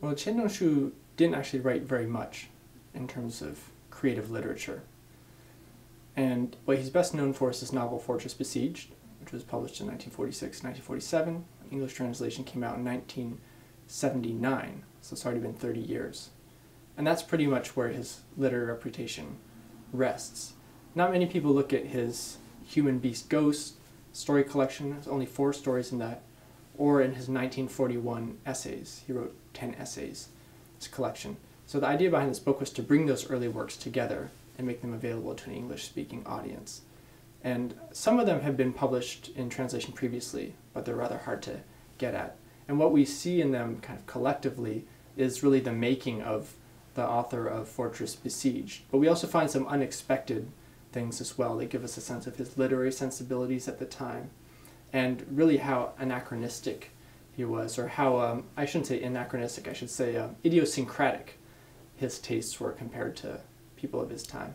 Well, Qian Zhongshu didn't actually write very much in terms of creative literature. And what he's best known for is his novel Fortress Besieged, which was published in 1946 1947. English translation came out in 1979, so it's already been 30 years. And that's pretty much where his literary reputation rests. Not many people look at his Human Beast Ghost story collection, there's only four stories in that, or in his 1941 essays. He wrote 10 essays, this collection. So the idea behind this book was to bring those early works together and make them available to an English speaking audience. And some of them have been published in translation previously, but they're rather hard to get at. And what we see in them kind of collectively is really the making of the author of Fortress Besieged. But we also find some unexpected things as well. They give us a sense of his literary sensibilities at the time and really how anachronistic he was, or how, um, I shouldn't say anachronistic, I should say um, idiosyncratic his tastes were compared to people of his time.